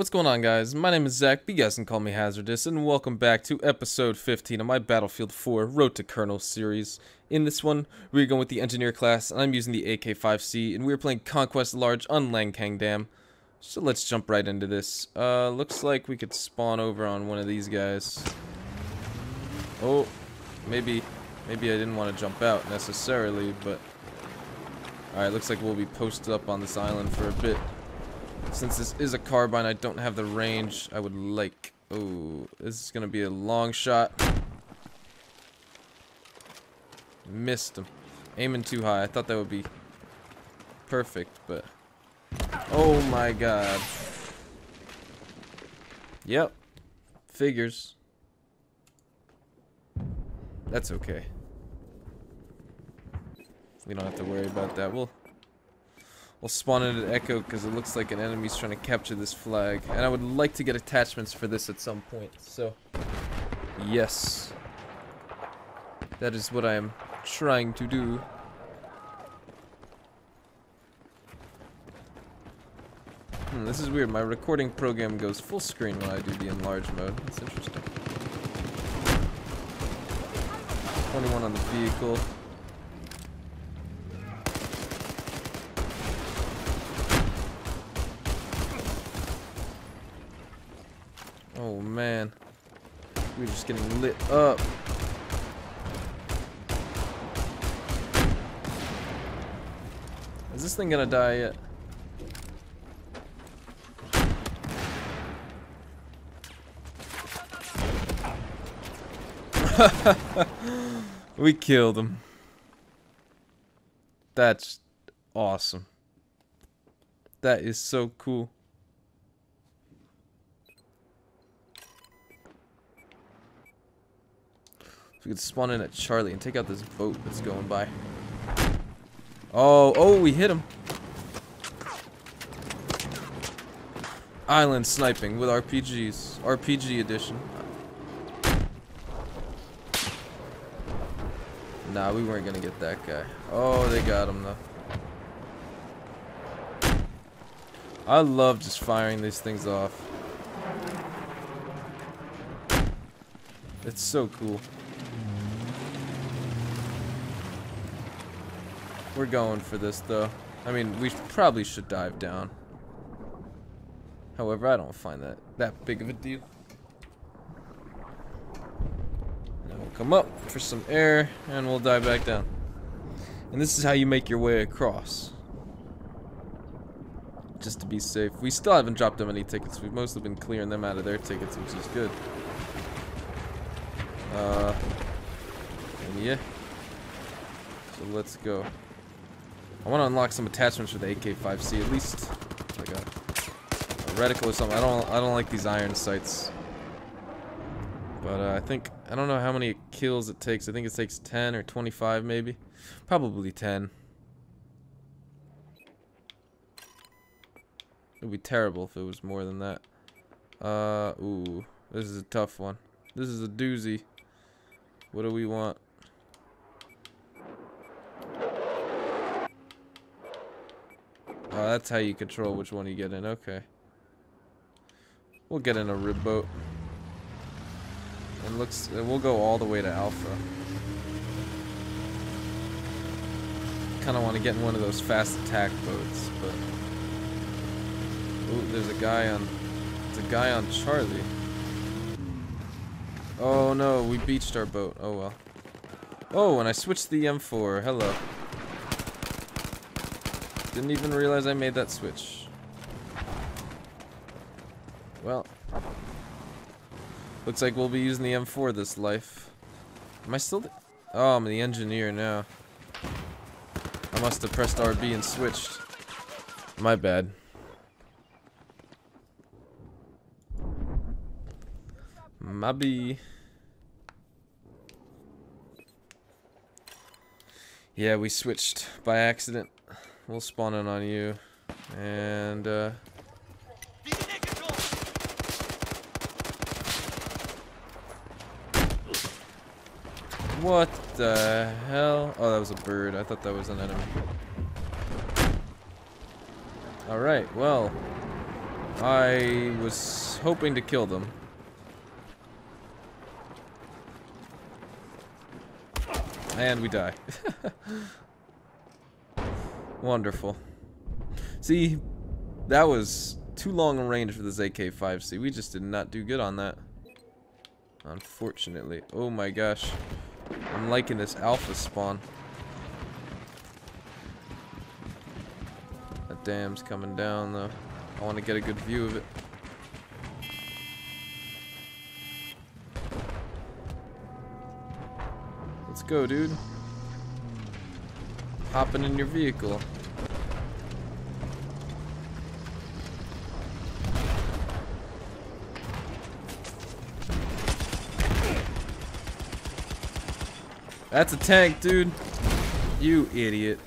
What's going on guys? My name is Zach, but you guys can call me Hazardous, and welcome back to episode 15 of my Battlefield 4 Road to Colonel series. In this one, we're going with the Engineer class, and I'm using the AK-5C, and we're playing Conquest Large on Lancang Dam. So let's jump right into this. Uh, looks like we could spawn over on one of these guys. Oh, maybe, maybe I didn't want to jump out necessarily, but... Alright, looks like we'll be posted up on this island for a bit. Since this is a carbine, I don't have the range I would like. Oh, this is going to be a long shot. Missed him. Aiming too high. I thought that would be perfect, but... Oh my god. Yep. Figures. That's okay. We don't have to worry about that. We'll We'll spawn in an echo because it looks like an enemy's trying to capture this flag. And I would like to get attachments for this at some point. So, yes. That is what I am trying to do. Hmm, this is weird. My recording program goes full screen when I do the enlarge mode. That's interesting. 21 on the vehicle. Oh man. We're just getting lit up. Is this thing gonna die yet? we killed him. That's awesome. That is so cool. So we could spawn in at Charlie and take out this boat that's going by. Oh, oh, we hit him. Island sniping with RPGs. RPG edition. Nah, we weren't gonna get that guy. Oh, they got him though. I love just firing these things off. It's so cool. We're going for this, though. I mean, we probably should dive down. However, I don't find that that big of a deal. Now we'll come up for some air, and we'll dive back down. And this is how you make your way across. Just to be safe. We still haven't dropped them any tickets. We've mostly been clearing them out of their tickets, which is good. Uh, yeah. So let's go. I want to unlock some attachments for the AK-5C, at least like a, a, reticle or something. I don't, I don't like these iron sights. But uh, I think, I don't know how many kills it takes. I think it takes 10 or 25 maybe. Probably 10. It would be terrible if it was more than that. Uh, ooh, this is a tough one. This is a doozy. What do we want? Oh, that's how you control which one you get in. Okay. We'll get in a rib boat. And looks, we'll go all the way to Alpha. Kind of want to get in one of those fast attack boats, but. Ooh, there's a guy on. There's a guy on Charlie. Oh no, we beached our boat. Oh well. Oh, and I switched the M4. Hello. Didn't even realize I made that switch. Well. Looks like we'll be using the M4 this life. Am I still... Oh, I'm the engineer now. I must have pressed RB and switched. My bad. Maybe. Yeah, we switched by accident. We'll spawn in on you. And, uh... What the hell? Oh, that was a bird. I thought that was an enemy. Alright, well. I was hoping to kill them. And we die. Wonderful. See, that was too long a range for this AK-5C. We just did not do good on that. Unfortunately. Oh my gosh. I'm liking this alpha spawn. That dam's coming down though. I want to get a good view of it. Let's go, dude. Hopping in your vehicle. That's a tank, dude. You idiot.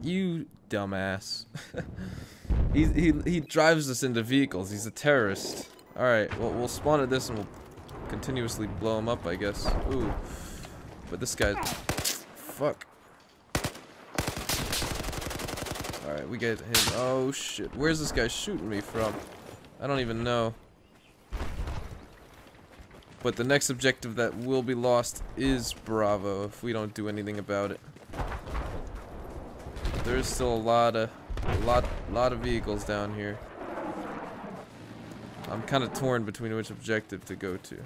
You dumbass. he, he, he drives us into vehicles. He's a terrorist. Alright, well, we'll spawn at this and we'll continuously blow him up, I guess. Ooh. But this guy... Fuck. Alright, we get him. Oh, shit. Where's this guy shooting me from? I don't even know. But the next objective that will be lost is Bravo if we don't do anything about it. There's still a lot of a lot lot of vehicles down here. I'm kind of torn between which objective to go to.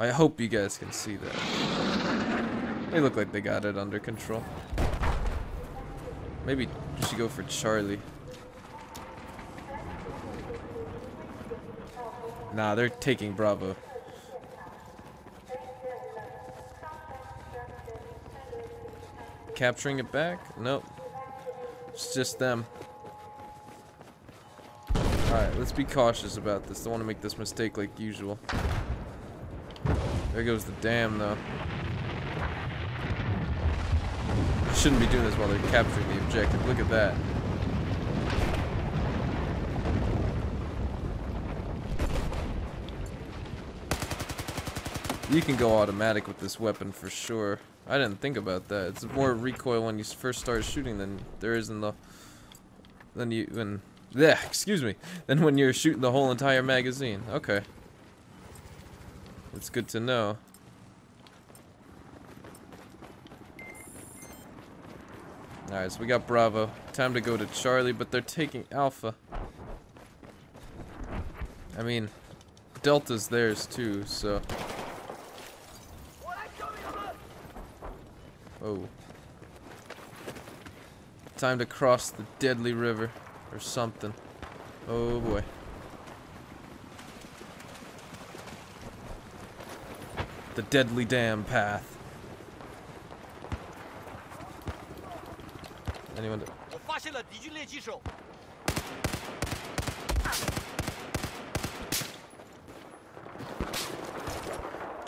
I hope you guys can see that. They look like they got it under control. Maybe we should go for Charlie. Nah, they're taking Bravo. Capturing it back? Nope. It's just them. Alright, let's be cautious about this. Don't want to make this mistake like usual. There goes the dam, though. Shouldn't be doing this while they're capturing the objective. Look at that. You can go automatic with this weapon for sure. I didn't think about that. It's more recoil when you first start shooting than there is in the than you when yeah, excuse me. Than when you're shooting the whole entire magazine. Okay. It's good to know. Alright, so we got Bravo. Time to go to Charlie, but they're taking Alpha. I mean, Delta's theirs too, so Oh. Time to cross the deadly river. Or something. Oh boy. The deadly dam path. Anyone?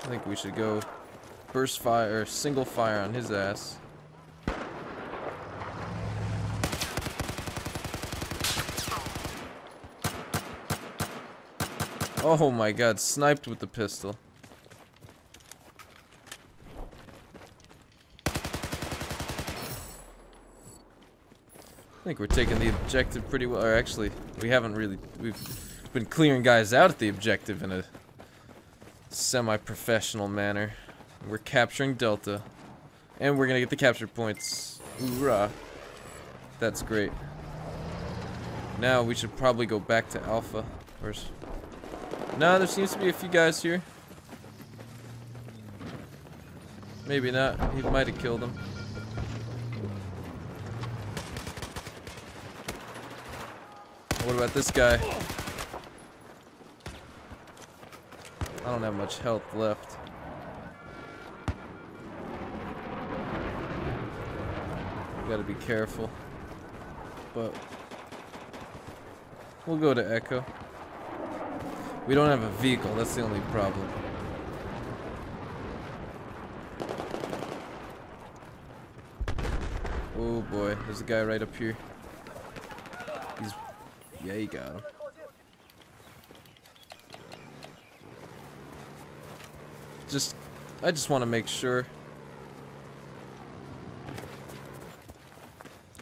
I think we should go burst fire, single fire on his ass. Oh my god, sniped with the pistol. Think we're taking the objective pretty well. Or actually, we haven't really. We've been clearing guys out at the objective in a semi-professional manner. We're capturing Delta. And we're gonna get the capture points. Hoorah. That's great. Now we should probably go back to Alpha. Where's... No, there seems to be a few guys here. Maybe not. He might have killed him. What about this guy? I don't have much health left. gotta be careful. But we'll go to Echo. We don't have a vehicle, that's the only problem. Oh boy, there's a guy right up here. Yeah, got him. Just I just want to make sure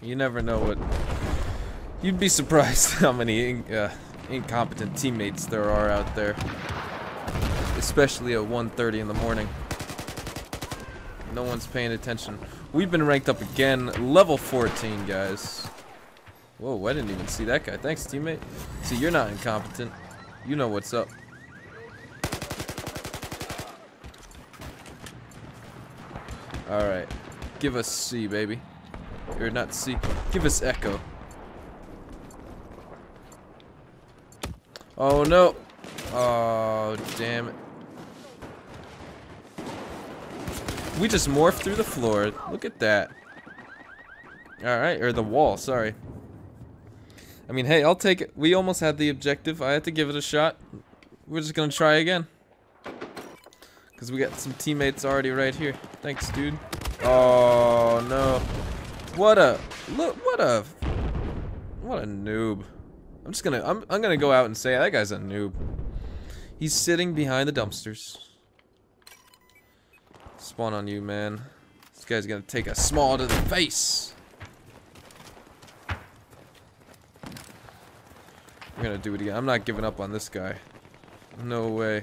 You never know what... You'd be surprised how many uh, incompetent teammates there are out there. Especially at 1.30 in the morning. No one's paying attention. We've been ranked up again. Level 14, guys. Whoa, I didn't even see that guy. Thanks, teammate. See, you're not incompetent. You know what's up. Alright. Give us C, baby. Or not C. Give us Echo. Oh, no. Oh, damn it. We just morphed through the floor. Look at that. Alright, or the wall, sorry. I mean, hey, I'll take it. We almost had the objective. I had to give it a shot. We're just gonna try again. Because we got some teammates already right here. Thanks, dude. Oh, no. What a... Look, what a... What a noob. I'm just gonna... I'm, I'm gonna go out and say that guy's a noob. He's sitting behind the dumpsters. Spawn on you, man. This guy's gonna take a SMAW to the face. We're gonna do it again. I'm not giving up on this guy. No way.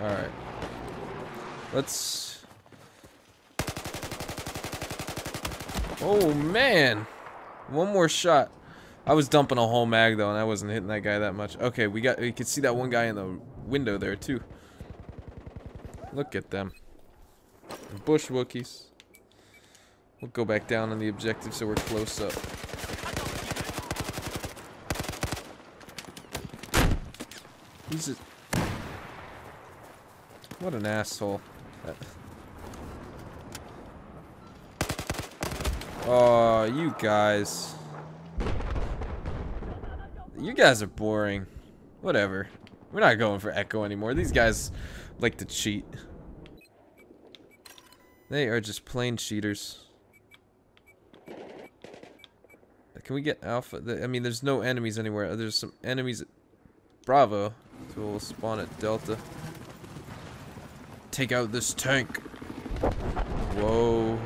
Alright. Let's... Oh, man! One more shot. I was dumping a whole mag, though, and I wasn't hitting that guy that much. Okay, we got... We can see that one guy in the window there, too. Look at them. Bush Wookiees. We'll go back down on the objective so we're close up. He's a... What an asshole. Oh, you guys. You guys are boring. Whatever. We're not going for Echo anymore. These guys like to cheat. They are just plain cheaters. Can we get Alpha? I mean, there's no enemies anywhere. Uh, there's some enemies Bravo. So we'll spawn at Delta. Take out this tank. Whoa.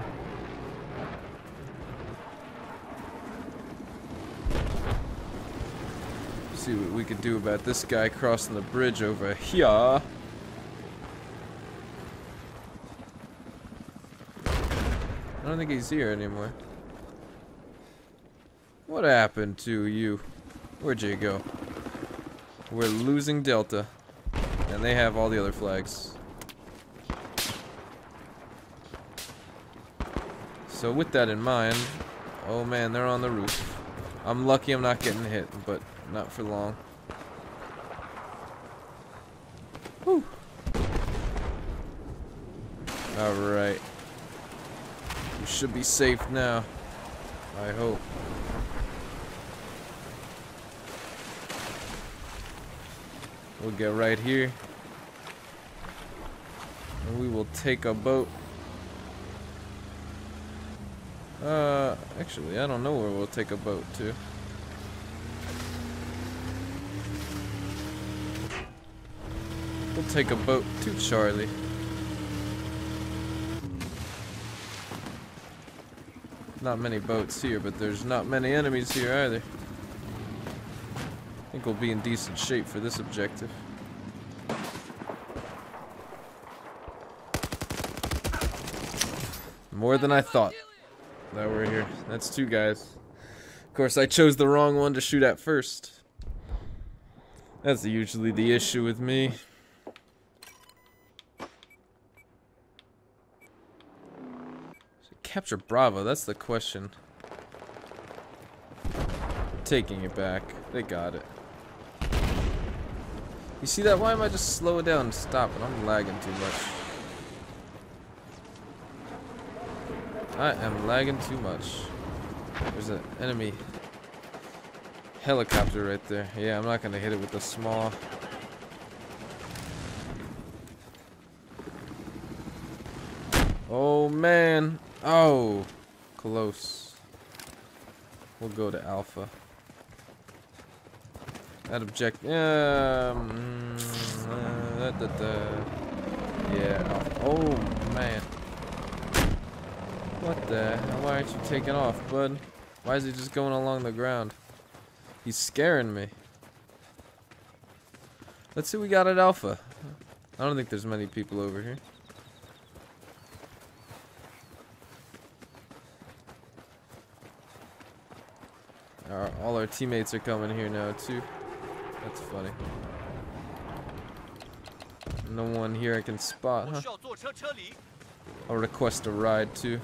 See what we can do about this guy crossing the bridge over here. I don't think he's here anymore. What happened to you? Where'd you go? We're losing Delta. And they have all the other flags. So with that in mind, oh man, they're on the roof. I'm lucky I'm not getting hit, but not for long. Whew. Alright. We should be safe now. I hope. We'll get right here. And we will take a boat uh, actually, I don't know where we'll take a boat to. We'll take a boat to Charlie. Not many boats here, but there's not many enemies here either. We'll be in decent shape for this objective. More than I thought that were here. That's two guys. Of course, I chose the wrong one to shoot at first. That's usually the issue with me. Capture Bravo, that's the question. Taking it back. They got it. You see that? Why am I just slowing down and stopping? I'm lagging too much. I am lagging too much. There's an enemy helicopter right there. Yeah, I'm not gonna hit it with a SMAW. Oh man. Oh, close. We'll go to Alpha. That object. Um, uh, da. Yeah. Oh man. What the hell? Why aren't you taking off, bud? Why is he just going along the ground? He's scaring me. Let's see we got at Alpha. I don't think there's many people over here. Our, all our teammates are coming here now too. That's funny. No one here I can spot, huh? I'll request a ride too.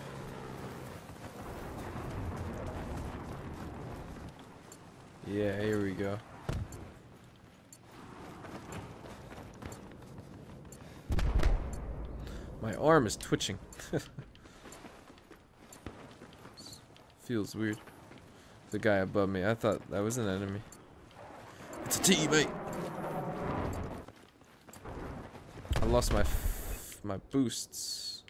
Yeah, here we go. My arm is twitching. Feels weird. The guy above me, I thought that was an enemy. It's a teammate! I lost my my boosts.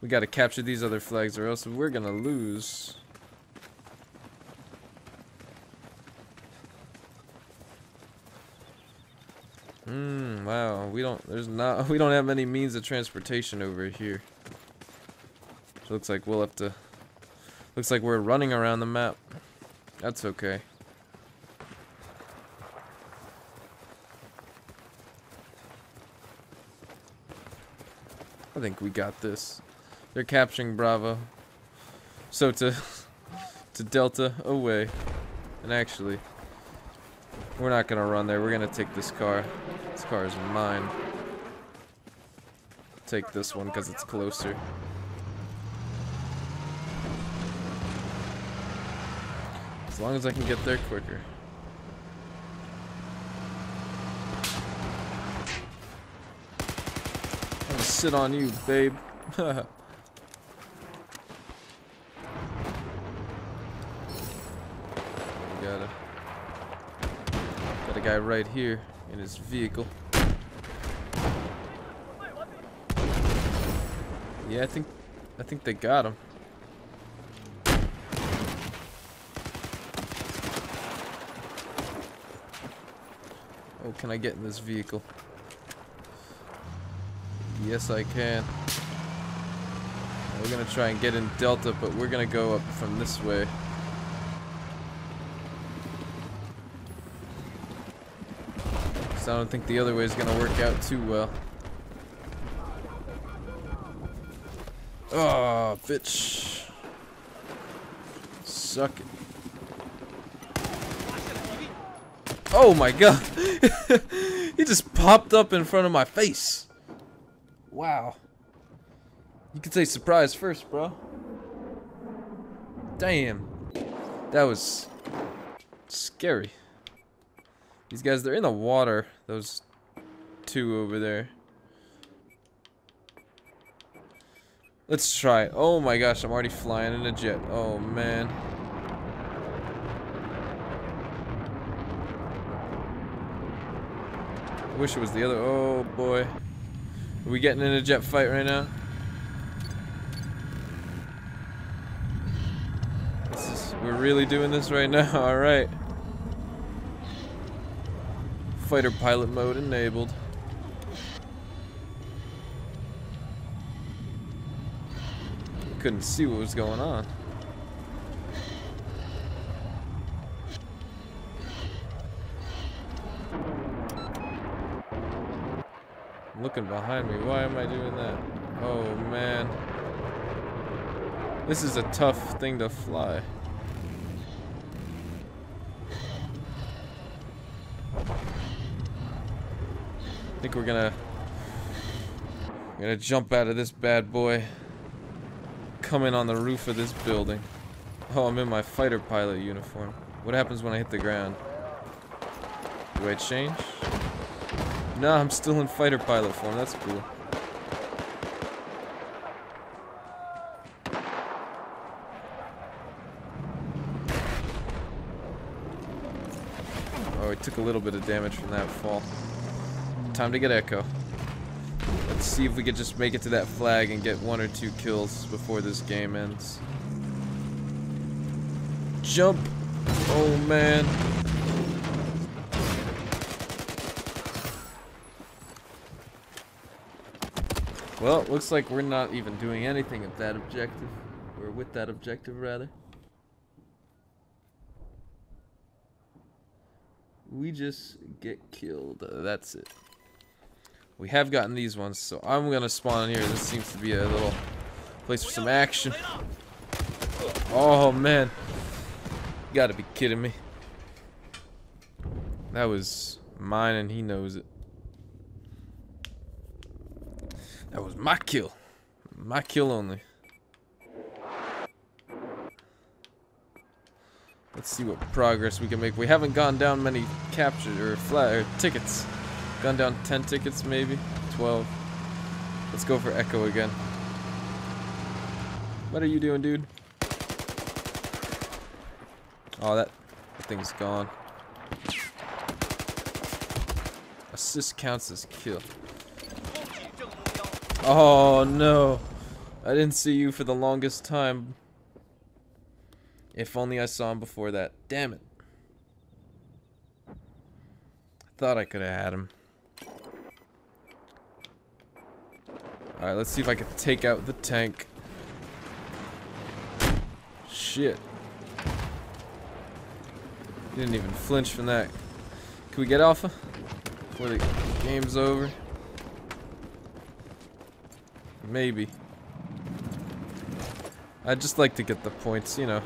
We gotta capture these other flags or else we're gonna lose. Hmm, wow, we don't, there's not, we don't have any means of transportation over here. So looks like we'll have to, looks like we're running around the map. That's okay. I think we got this. They're capturing Bravo. So to to Delta away. And actually, we're not gonna run there. We're gonna take this car. This car is mine. Take this one because it's closer. As long as I can get there quicker. sit on you, babe. got a got a guy right here in his vehicle. Yeah, I think I think they got him. Can I get in this vehicle? Yes, I can. We're gonna try and get in Delta, but we're gonna go up from this way. Because I don't think the other way is gonna work out too well. Oh, bitch. Suck it. Oh my god. he just popped up in front of my face. Wow. You could say surprise first, bro. Damn. That was scary. These guys, they're in the water. Those two over there. Let's try Oh my gosh, I'm already flying in a jet. Oh man. Wish it was the other. Oh boy. Are we getting in a jet fight right now? Is, we're really doing this right now? Alright. Fighter pilot mode enabled. Couldn't see what was going on. Behind me. Why am I doing that? Oh, man. This is a tough thing to fly. I think we're gonna... gonna jump out of this bad boy. Come in on the roof of this building. Oh, I'm in my fighter pilot uniform. What happens when I hit the ground? Do I change? No, I'm still in fighter pilot form. That's cool. Oh, we took a little bit of damage from that fall. Time to get Echo. Let's see if we could just make it to that flag and get one or two kills before this game ends. Jump! Oh man. Well, looks like we're not even doing anything at that objective. Or with that objective, rather. We just get killed. Uh, that's it. We have gotten these ones, so I'm gonna spawn in here. This seems to be a little place for some action. Oh, man. You gotta be kidding me. That was mine and he knows it. That was my kill. My kill only. Let's see what progress we can make. We haven't gone down many captured or flat or tickets. Gone down 10 tickets maybe, 12. Let's go for Echo again. What are you doing, dude? Oh, that, that thing's gone. Assist counts as kill. Oh no. I didn't see you for the longest time. If only I saw him before that. Damn it. I thought I could have had him. Alright, let's see if I can take out the tank. Shit. Didn't even flinch from that. Can we get Alpha? Before the game's over? Maybe. I'd just like to get the points, you know.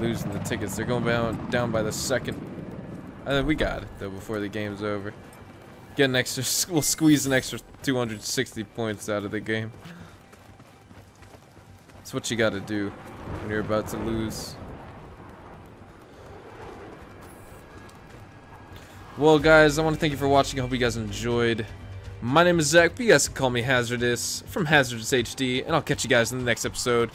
Losing the tickets. They're going down, down by the second. I think we got it, though, before the game's over. Get an extra, we'll squeeze an extra 260 points out of the game. That's what you gotta do when you're about to lose. Well, guys, I want to thank you for watching. I hope you guys enjoyed. My name is Zach, but you guys can call me Hazardous from Hazardous HD, and I'll catch you guys in the next episode.